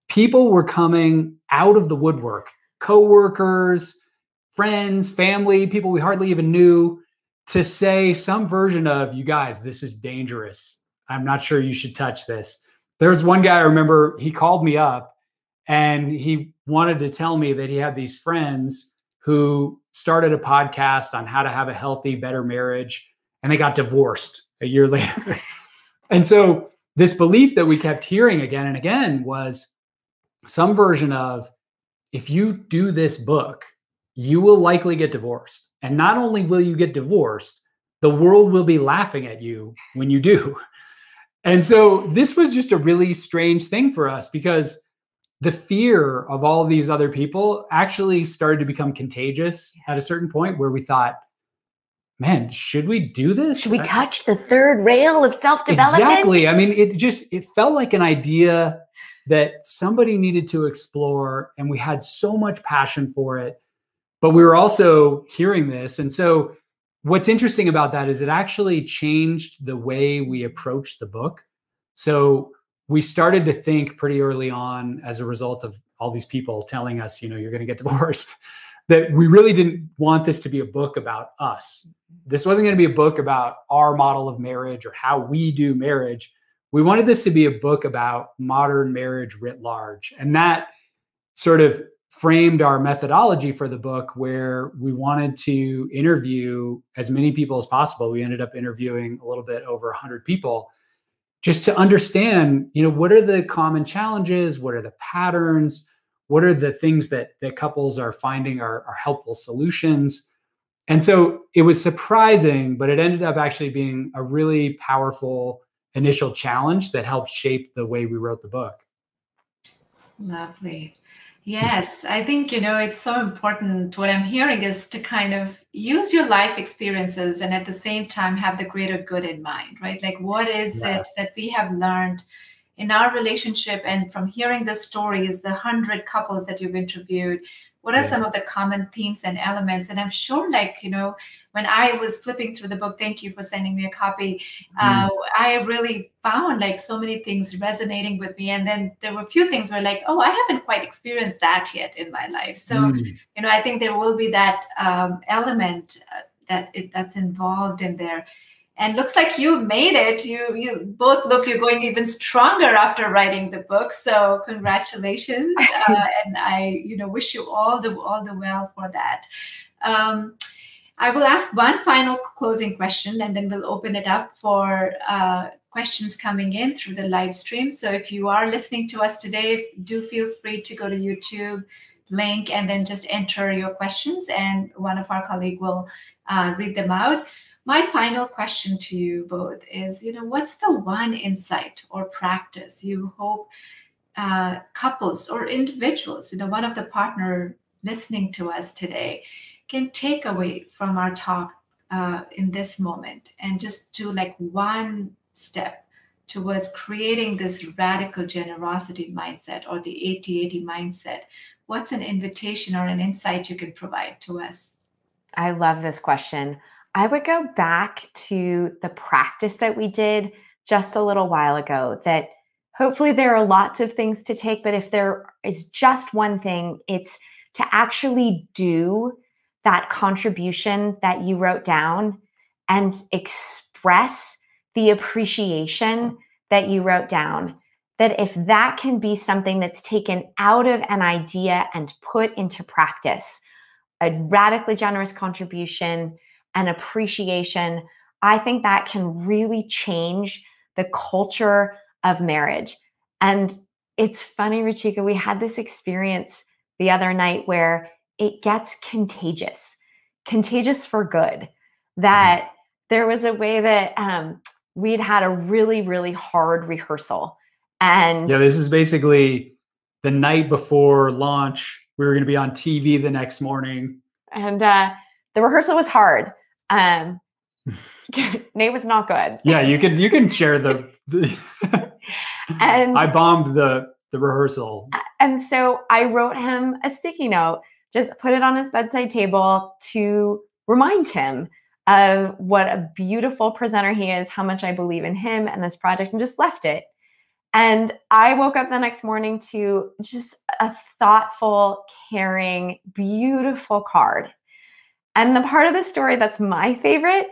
people were coming out of the woodwork, coworkers, friends, family, people we hardly even knew to say some version of, you guys, this is dangerous. I'm not sure you should touch this. There was one guy I remember, he called me up and he wanted to tell me that he had these friends who started a podcast on how to have a healthy, better marriage, and they got divorced a year later. <laughs> and so, this belief that we kept hearing again and again was some version of if you do this book, you will likely get divorced. And not only will you get divorced, the world will be laughing at you when you do. <laughs> And so this was just a really strange thing for us because the fear of all these other people actually started to become contagious at a certain point where we thought, man, should we do this? Should we touch the third rail of self-development? Exactly. I mean, it just it felt like an idea that somebody needed to explore and we had so much passion for it. But we were also hearing this and so what's interesting about that is it actually changed the way we approached the book. So we started to think pretty early on as a result of all these people telling us, you know, you're going to get divorced, <laughs> that we really didn't want this to be a book about us. This wasn't going to be a book about our model of marriage or how we do marriage. We wanted this to be a book about modern marriage writ large. And that sort of framed our methodology for the book where we wanted to interview as many people as possible. We ended up interviewing a little bit over 100 people just to understand, you know, what are the common challenges, what are the patterns, what are the things that that couples are finding are, are helpful solutions. And so it was surprising, but it ended up actually being a really powerful initial challenge that helped shape the way we wrote the book. Lovely. Yes, I think, you know, it's so important. What I'm hearing is to kind of use your life experiences and at the same time have the greater good in mind, right? Like, what is yeah. it that we have learned in our relationship and from hearing the stories, the hundred couples that you've interviewed? What are yeah. some of the common themes and elements? And I'm sure, like, you know, when I was flipping through the book, thank you for sending me a copy. Mm. Uh, I really found like so many things resonating with me. And then there were a few things where like, oh, I haven't quite experienced that yet in my life. So, mm. you know, I think there will be that um, element uh, that it, that's involved in there. And looks like you made it. You you both look you're going even stronger after writing the book. So congratulations, <laughs> uh, and I you know wish you all the all the well for that. Um, I will ask one final closing question and then we'll open it up for uh, questions coming in through the live stream. So if you are listening to us today, do feel free to go to YouTube link and then just enter your questions and one of our colleague will uh, read them out. My final question to you both is, you know, what's the one insight or practice you hope uh, couples or individuals, you know, one of the partner listening to us today can take away from our talk uh, in this moment and just do like one step towards creating this radical generosity mindset or the 80 80 mindset, what's an invitation or an insight you can provide to us? I love this question. I would go back to the practice that we did just a little while ago that hopefully there are lots of things to take, but if there is just one thing, it's to actually do that contribution that you wrote down and express the appreciation that you wrote down. That if that can be something that's taken out of an idea and put into practice, a radically generous contribution and appreciation, I think that can really change the culture of marriage. And it's funny, Ruchika, we had this experience the other night where it gets contagious, contagious for good. Mm-hmm. That mm-hmm. there was a way that um, we'd had a really, really hard rehearsal. And yeah, this is basically the night before launch. We were going to be on TV the next morning. And uh, the rehearsal was hard. Um, <laughs> Nate was not good. Yeah, you can you can share the, the and <laughs> I bombed the the rehearsal. And so I wrote him a sticky note, just put it on his bedside table to remind him of what a beautiful presenter he is, how much I believe in him and this project, and just left it. And I woke up the next morning to just a thoughtful, caring, beautiful card. And the part of the story that's my favorite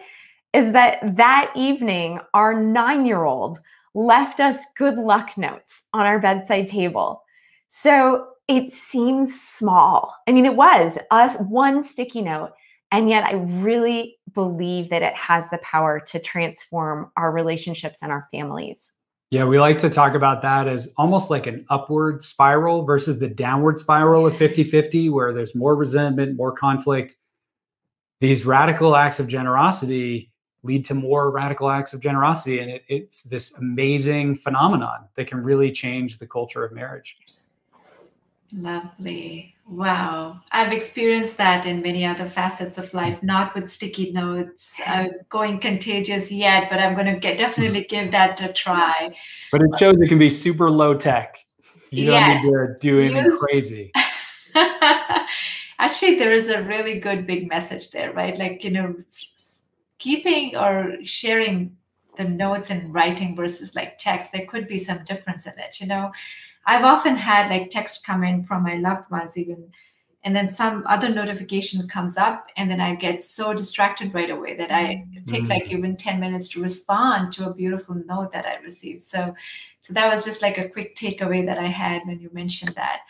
is that that evening, our nine year old left us good luck notes on our bedside table. So it seems small. I mean, it was us one sticky note. And yet, I really believe that it has the power to transform our relationships and our families. Yeah, we like to talk about that as almost like an upward spiral versus the downward spiral of 50 50, where there's more resentment, more conflict. These radical acts of generosity lead to more radical acts of generosity. And it, it's this amazing phenomenon that can really change the culture of marriage. Lovely. Wow. I've experienced that in many other facets of life, not with sticky notes uh, going contagious yet, but I'm going to get definitely <laughs> give that a try. But it shows it can be super low tech. You don't yes. need to do anything Use... crazy. <laughs> Actually, there is a really good big message there, right? Like, you know, keeping or sharing the notes and writing versus like text, there could be some difference in it. You know, I've often had like text come in from my loved ones, even, and then some other notification comes up, and then I get so distracted right away that I take mm-hmm. like even 10 minutes to respond to a beautiful note that I received. So, so that was just like a quick takeaway that I had when you mentioned that.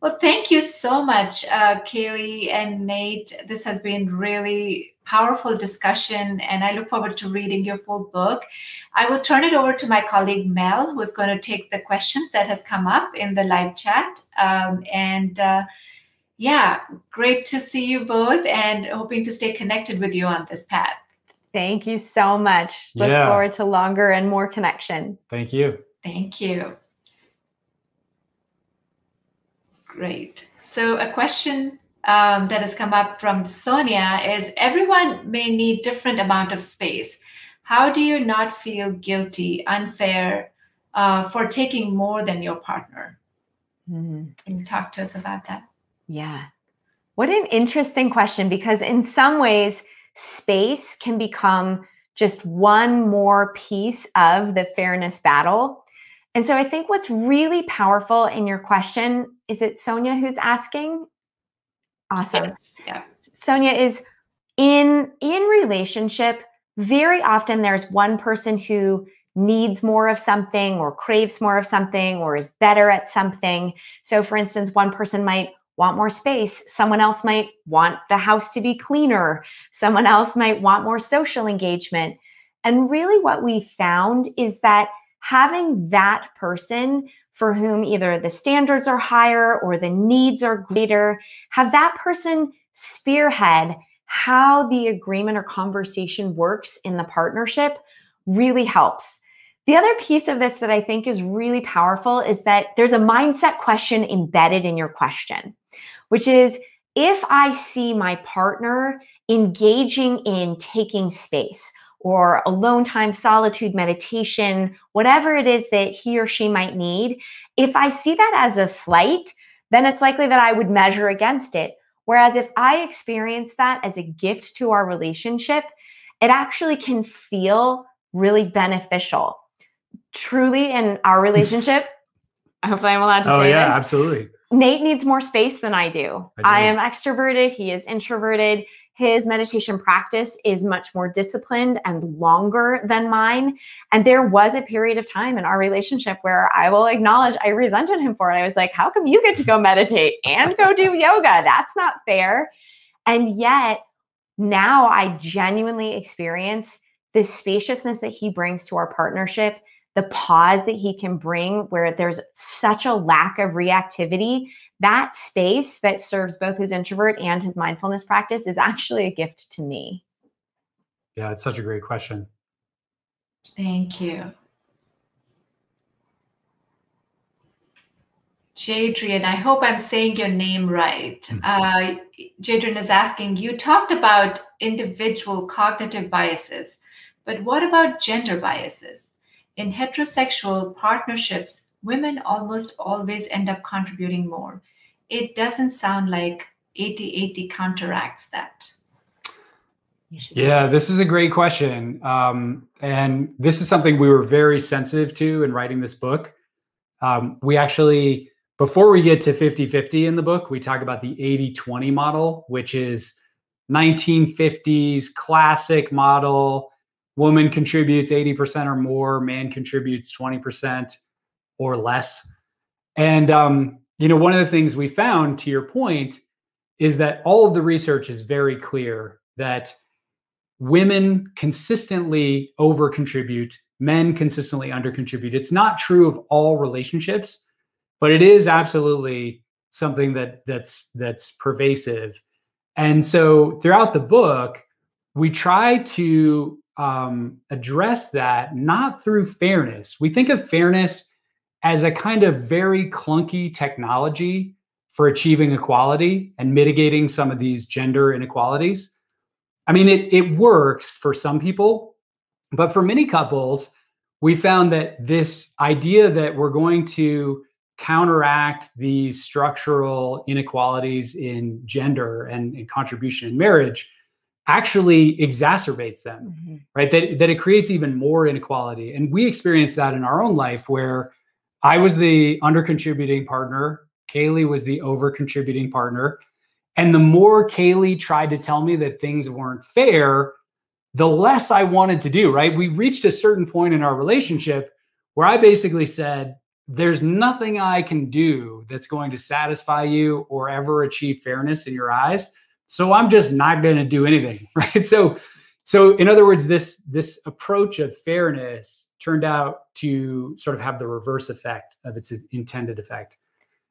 Well, thank you so much, uh, Kaley and Nate. This has been really powerful discussion, and I look forward to reading your full book. I will turn it over to my colleague Mel, who is going to take the questions that has come up in the live chat. Um, and uh, yeah, great to see you both, and hoping to stay connected with you on this path. Thank you so much. Look yeah. forward to longer and more connection. Thank you. Thank you. Great. So, a question um, that has come up from Sonia is everyone may need different amount of space. How do you not feel guilty, unfair uh, for taking more than your partner? Mm-hmm. Can you talk to us about that? Yeah. What an interesting question because in some ways, space can become just one more piece of the fairness battle and so I think what's really powerful in your question is it Sonia who's asking? Awesome. Yes. Yeah. Sonia is in in relationship very often there's one person who needs more of something or craves more of something or is better at something. So for instance, one person might want more space, someone else might want the house to be cleaner, someone else might want more social engagement. And really what we found is that having that person for whom either the standards are higher or the needs are greater, have that person spearhead how the agreement or conversation works in the partnership really helps. The other piece of this that I think is really powerful is that there's a mindset question embedded in your question, which is if I see my partner engaging in taking space or alone time, solitude, meditation, whatever it is that he or she might need, if I see that as a slight, then it's likely that I would measure against it. Whereas if I experience that as a gift to our relationship, it actually can feel really beneficial. Truly, in our <laughs> relationship, hopefully I'm allowed to oh, say yeah, this. absolutely. Nate needs more space than I do. I do. I am extroverted, he is introverted. His meditation practice is much more disciplined and longer than mine. And there was a period of time in our relationship where I will acknowledge I resented him for it. I was like, how come you get to go meditate and go do yoga? That's not fair. And yet now I genuinely experience the spaciousness that he brings to our partnership the pause that he can bring where there's such a lack of reactivity that space that serves both his introvert and his mindfulness practice is actually a gift to me Yeah, it's such a great question. Thank you. Jadrian, I hope I'm saying your name right. Mhm. Uh, Jadrian is asking, you talked about individual cognitive biases, but what about gender biases? In heterosexual partnerships, women almost always end up contributing more. It doesn't sound like 80 80 counteracts that. Yeah, this is a great question. Um, and this is something we were very sensitive to in writing this book. Um, we actually, before we get to 50 50 in the book, we talk about the 80 20 model, which is 1950s classic model. Woman contributes 80% or more, man contributes 20% or less. And, um, you know, one of the things we found, to your point, is that all of the research is very clear that women consistently over contribute, men consistently under contribute. It's not true of all relationships, but it is absolutely something that that's that's pervasive. And so throughout the book, we try to um, address that not through fairness. We think of fairness as a kind of very clunky technology for achieving equality and mitigating some of these gender inequalities. I mean, it it works for some people, but for many couples, we found that this idea that we're going to counteract these structural inequalities in gender and, and contribution in marriage actually exacerbates them Mhm. right that, that it creates even more inequality and we experienced that in our own life where i was the under contributing partner. Kaley was the over contributing partner. And the more kaley tried to tell me that things weren't fair the less i wanted to do right? We reached a certain point in our relationship where i basically said there's nothing i can do that's going to satisfy you or ever achieve fairness in your eyes. So i'm just not going to do anything. <laughs> Right? So so in other words this this approach of fairness turned out to sort of have the reverse effect of its intended effect.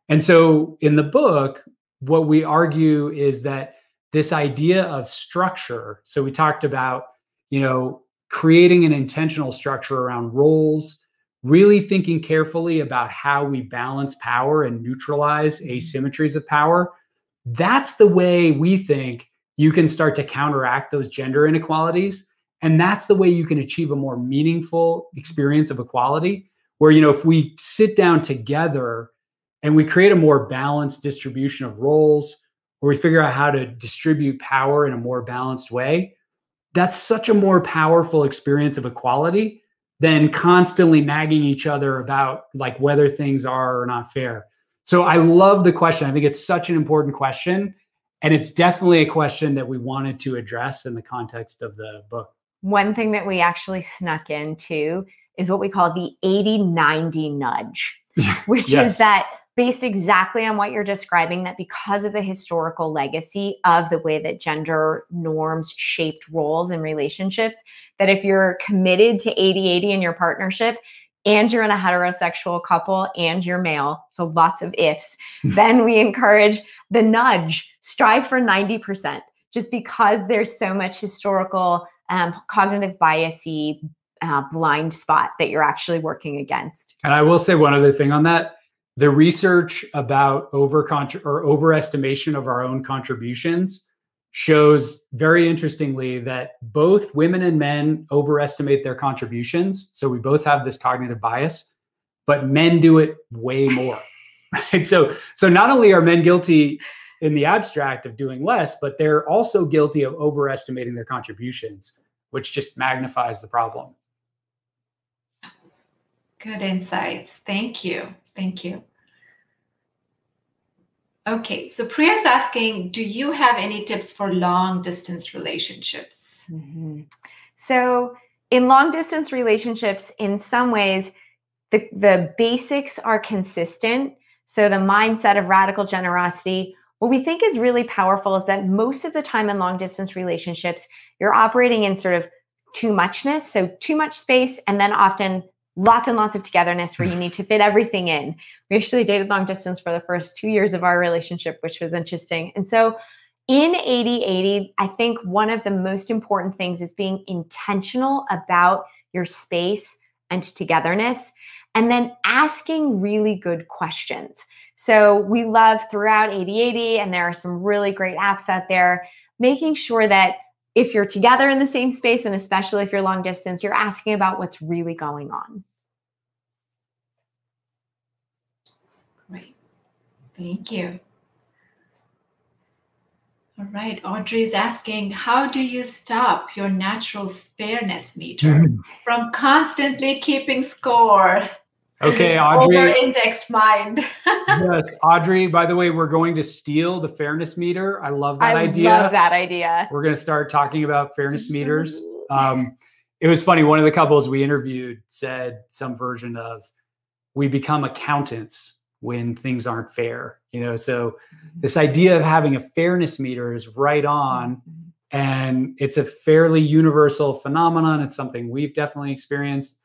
And so in the book what we argue is that this idea of structure so we talked about you know creating an intentional structure around roles really thinking carefully about how we balance power and neutralize mm-hmm. asymmetries of power. That's the way we think you can start to counteract those gender inequalities and that's the way you can achieve a more meaningful experience of equality where you know if we sit down together and we create a more balanced distribution of roles or we figure out how to distribute power in a more balanced way that's such a more powerful experience of equality than constantly nagging each other about like whether things are or not fair so I love the question. I think it's such an important question. And it's definitely a question that we wanted to address in the context of the book. One thing that we actually snuck into is what we call the 80 90 nudge, <laughs> which Yes. is that based exactly on what you're describing, that because of the historical legacy of the way that gender norms shaped roles and relationships, that if you're committed to 80 80 in your partnership, and you're in a heterosexual couple and you're male, so lots of ifs, <laughs> then we encourage the nudge, strive for 90%, just because there's so much historical um, cognitive biasy uh, blind spot that you're actually working against. And I will say one other thing on that. the research about over or overestimation of our own contributions shows very interestingly that both women and men overestimate their contributions. So we both have this cognitive bias, but men do it way more. <laughs> Right. So so not only are men guilty in the abstract of doing less, but they're also guilty of overestimating their contributions, which just magnifies the problem. Good insights. Thank you. Thank you. Okay, so Priya's asking, do you have any tips for long distance relationships? Mm-hmm. So, in long distance relationships, in some ways, the, the basics are consistent. So, the mindset of radical generosity, what we think is really powerful is that most of the time in long distance relationships, you're operating in sort of too muchness, so too much space, and then often lots and lots of togetherness where you need to <laughs> fit everything in. We actually dated long distance for the first two years of our relationship, which was interesting. And so in 80 80, I think one of the most important things is being intentional about your space and togetherness, and then asking really good questions. So we love throughout 80 80, and there are some really great apps out there, making sure that if you're together in the same space, and especially if you're long distance, you're asking about what's really going on. Great. Thank you. All right. Audrey is asking, how do you stop your natural fairness meter mm-hmm. <laughs> from constantly keeping score? Okay, Audrey. Over-indexed mind. <laughs> yes, Audrey. By the way, we're going to steal the fairness meter. I love that I idea. I love that idea. We're going to start talking about fairness <laughs> meters. Um, it was funny. One of the couples we interviewed said some version of, "We become accountants when things aren't fair." You know, so mm-hmm. this idea of having a fairness meter is right on. Mm-hmm. And it's a fairly universal phenomenon. It's something we've definitely experienced.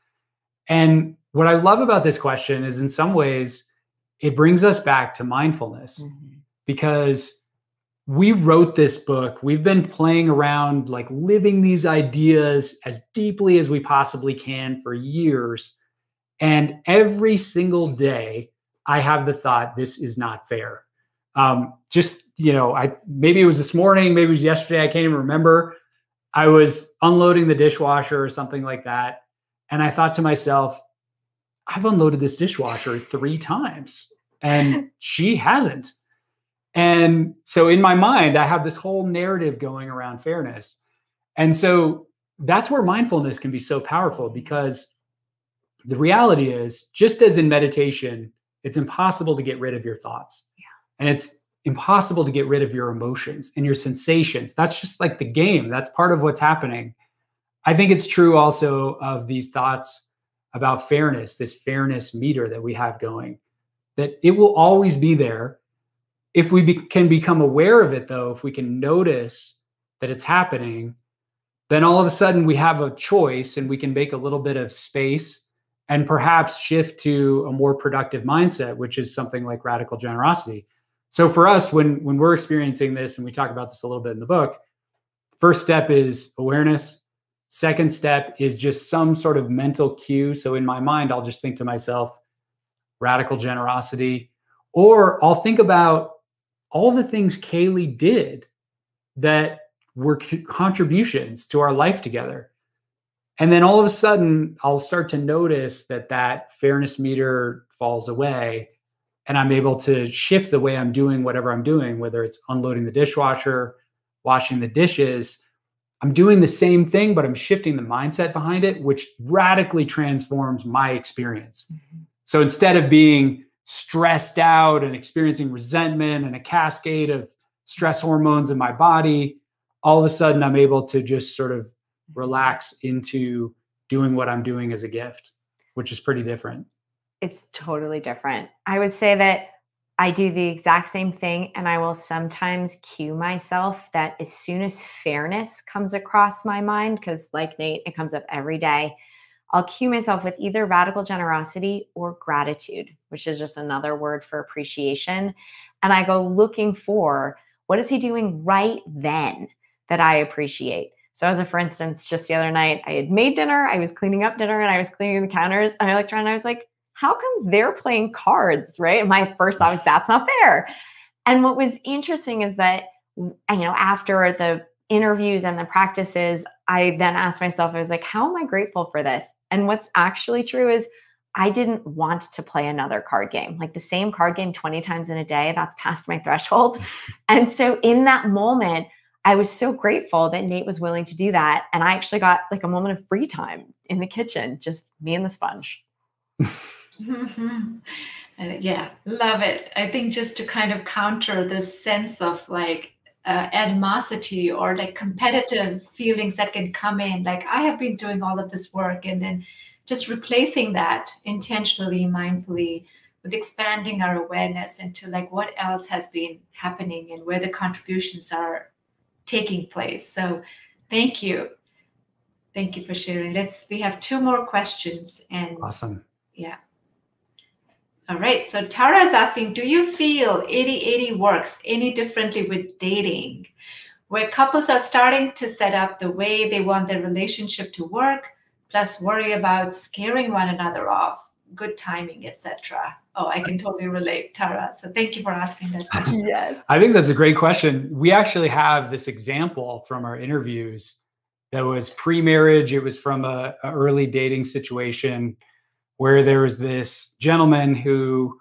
And what I love about this question is in some ways, it brings us back to mindfulness mm-hmm. because we wrote this book. We've been playing around, like living these ideas as deeply as we possibly can for years. And every single day, I have the thought, this is not fair. Um, just, you know, I maybe it was this morning, maybe it was yesterday, I can't even remember. I was unloading the dishwasher or something like that. And I thought to myself, I've unloaded this dishwasher three times and <laughs> she hasn't. And so in my mind, I have this whole narrative going around fairness. And so that's where mindfulness can be so powerful because the reality is, just as in meditation, it's impossible to get rid of your thoughts. Yeah. And it's impossible to get rid of your emotions and your sensations. That's just like the game. That's part of what's happening. I think it's true also of these thoughts about fairness, this fairness meter that we have going, that it will always be there. If we be, can become aware of it, though, if we can notice that it's happening, then all of a sudden we have a choice and we can make a little bit of space and perhaps shift to a more productive mindset, which is something like radical generosity. So for us, when when we're experiencing this, and we talk about this a little bit in the book, first step is awareness. Second step is just some sort of mental cue. So in my mind, I'll just think to myself, radical generosity, or I'll think about all the things Kaley did that were contributions to our life together. And then all of a sudden, I'll start to notice that that fairness meter falls away and I'm able to shift the way I'm doing whatever I'm doing, whether it's unloading the dishwasher, washing the dishes, I'm doing the same thing, but I'm shifting the mindset behind it, which radically transforms my experience. Mm-hmm. So instead of being stressed out and experiencing resentment and a cascade of stress hormones in my body, all of a sudden I'm able to just sort of relax into doing what I'm doing as a gift, which is pretty different. It's totally different. I would say that I do the exact same thing, and I will sometimes cue myself that as soon as fairness comes across my mind, because like Nate, it comes up every day, I'll cue myself with either radical generosity or gratitude, which is just another word for appreciation. And I go looking for what is he doing right then that I appreciate. So, as a for instance, just the other night, I had made dinner, I was cleaning up dinner, and I was cleaning the counters, and I looked around and I was like, how come they're playing cards, right? my first thought was, that's not fair. And what was interesting is that, you know, after the interviews and the practices, I then asked myself, I was like, how am I grateful for this? And what's actually true is I didn't want to play another card game, like the same card game 20 times in a day. That's past my threshold. <laughs> and so in that moment, I was so grateful that Nate was willing to do that. And I actually got like a moment of free time in the kitchen, just me and the sponge. <laughs> <laughs> Uh, yeah, love it. I think just to kind of counter this sense of like uh, animosity or like competitive feelings that can come in, like I have been doing all of this work and then just replacing that intentionally, mindfully with expanding our awareness into like what else has been happening and where the contributions are taking place. So thank you. Thank you for sharing. Let's we have two more questions and awesome. Yeah. All right. So Tara is asking, do you feel 80-80 works any differently with dating? Where couples are starting to set up the way they want their relationship to work, plus worry about scaring one another off, good timing, etc. Oh, I can totally relate, Tara. So thank you for asking that question. <laughs> yes. I think that's a great question. We actually have this example from our interviews that was pre-marriage. It was from a, a early dating situation where there was this gentleman who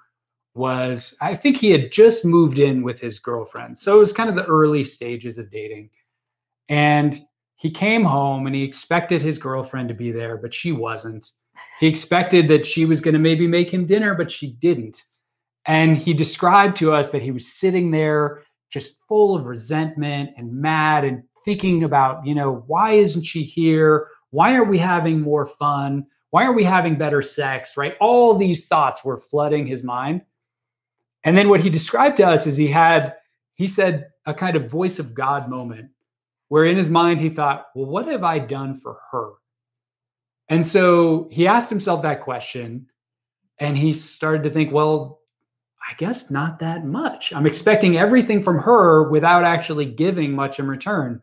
was, I think he had just moved in with his girlfriend. So it was kind of the early stages of dating. And he came home and he expected his girlfriend to be there, but she wasn't. He expected that she was going to maybe make him dinner, but she didn't. And he described to us that he was sitting there just full of resentment and mad and thinking about, you know, why isn't she here? Why aren't we having more fun? Why are we having better sex? Right? All these thoughts were flooding his mind. And then what he described to us is he had, he said, a kind of voice of God moment where in his mind he thought, well, what have I done for her? And so he asked himself that question and he started to think, well, I guess not that much. I'm expecting everything from her without actually giving much in return.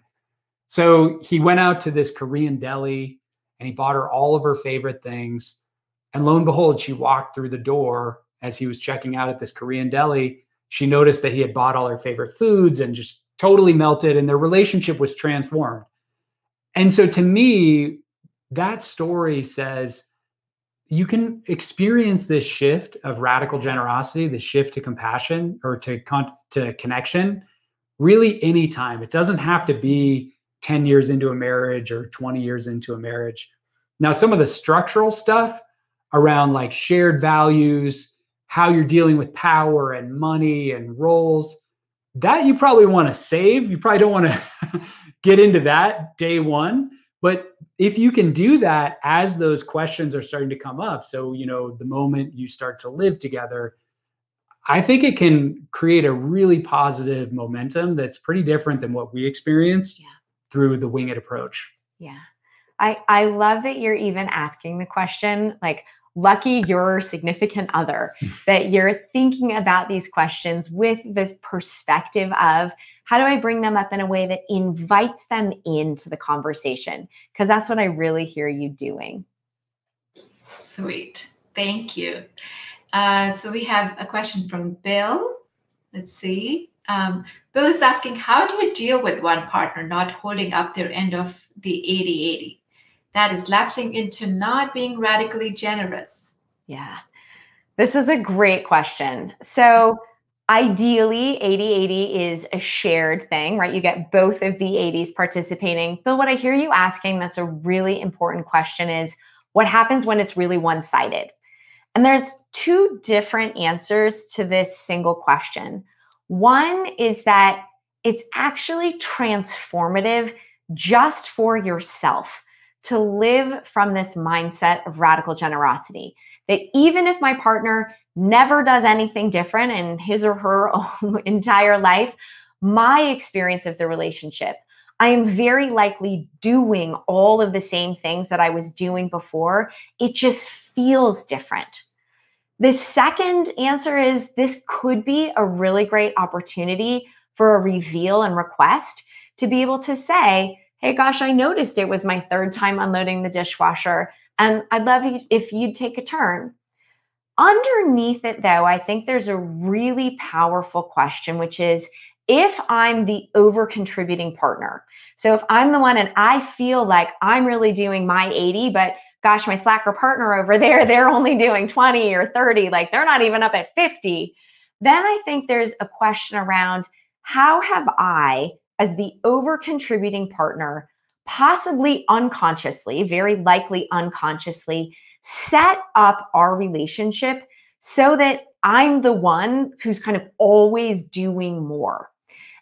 So he went out to this Korean deli and he bought her all of her favorite things. And lo and behold, she walked through the door as he was checking out at this Korean deli. She noticed that he had bought all her favorite foods and just totally melted, and their relationship was transformed. And so to me, that story says you can experience this shift of radical generosity, the shift to compassion or to con- to connection, really anytime. It doesn't have to be 10 years into a marriage or 20 years into a marriage. Now, some of the structural stuff around like shared values, how you're dealing with power and money and roles, that you probably want to save. You probably don't want to <laughs> get into that day one. But if you can do that as those questions are starting to come up, so, you know, the moment you start to live together, I think it can create a really positive momentum that's pretty different than what we experienced yeah. through the winged approach. Yeah. I, I love that you're even asking the question like, lucky your significant other that you're thinking about these questions with this perspective of how do I bring them up in a way that invites them into the conversation? Because that's what I really hear you doing. Sweet. Thank you. Uh, so we have a question from Bill. Let's see. Um, Bill is asking, how do you deal with one partner not holding up their end of the 80 80? That is lapsing into not being radically generous? Yeah. This is a great question. So, ideally, 80 80 is a shared thing, right? You get both of the 80s participating. But what I hear you asking that's a really important question is what happens when it's really one sided? And there's two different answers to this single question. One is that it's actually transformative just for yourself to live from this mindset of radical generosity. That even if my partner never does anything different in his or her <laughs> entire life, my experience of the relationship, I am very likely doing all of the same things that I was doing before. It just feels different. The second answer is this could be a really great opportunity for a reveal and request to be able to say, hey, gosh, I noticed it was my third time unloading the dishwasher. And I'd love if you'd take a turn. Underneath it, though, I think there's a really powerful question, which is if I'm the over contributing partner. So if I'm the one and I feel like I'm really doing my 80, but gosh, my slacker partner over there, <laughs> they're only doing 20 or 30, like they're not even up at 50, then I think there's a question around how have I, as the over contributing partner, possibly unconsciously, very likely unconsciously, set up our relationship so that I'm the one who's kind of always doing more.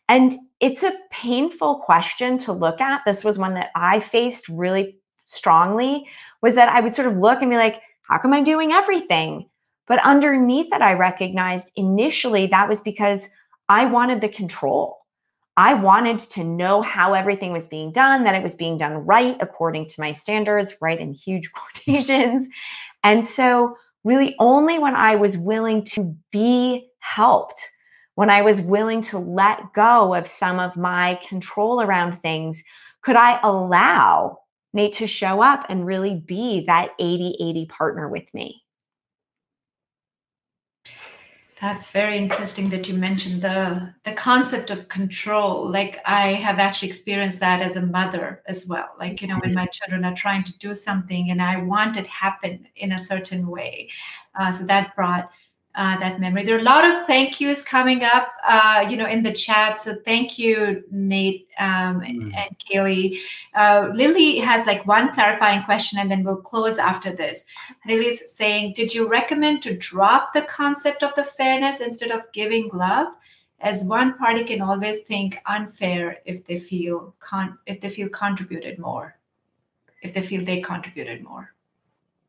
And it's a painful question to look at. This was one that I faced really strongly was that I would sort of look and be like, how come I'm doing everything? But underneath that, I recognized initially that was because I wanted the control. I wanted to know how everything was being done, that it was being done right according to my standards, right in huge <laughs> quotations. And so, really, only when I was willing to be helped, when I was willing to let go of some of my control around things, could I allow Nate to show up and really be that 80 80 partner with me. That's very interesting that you mentioned the the concept of control. Like I have actually experienced that as a mother as well. Like you know, when my children are trying to do something and I want it happen in a certain way, uh, so that brought uh, that memory. There are a lot of thank yous coming up, uh, you know, in the chat. So thank you, Nate um, mm. and Kaley. Uh, Lily has like one clarifying question, and then we'll close after this. Lily's saying, "Did you recommend to drop the concept of the fairness instead of giving love?" As one party can always think unfair if they feel con- if they feel contributed more, if they feel they contributed more.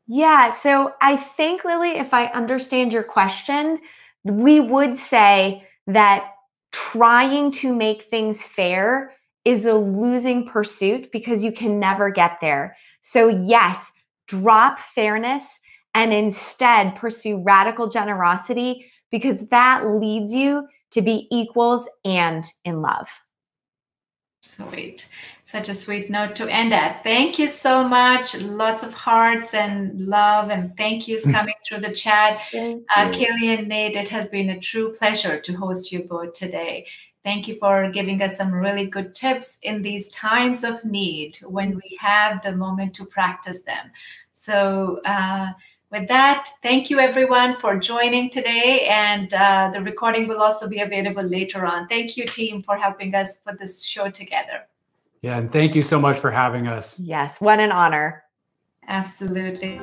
Yeah. So I think, Lily, if I understand your question, we would say that trying to make things fair is a losing pursuit because you can never get there. So, yes, drop fairness and instead pursue radical generosity because that leads you to be equals and in love. Sweet. Such a sweet note to end at. Thank you so much. Lots of hearts and love and thank yous <laughs> coming through the chat. Uh, Kelly and Nate, it has been a true pleasure to host you both today. Thank you for giving us some really good tips in these times of need when we have the moment to practice them. So, uh, with that, thank you everyone for joining today. And uh, the recording will also be available later on. Thank you, team, for helping us put this show together. Yeah, and thank you so much for having us. Yes, what an honor. Absolutely.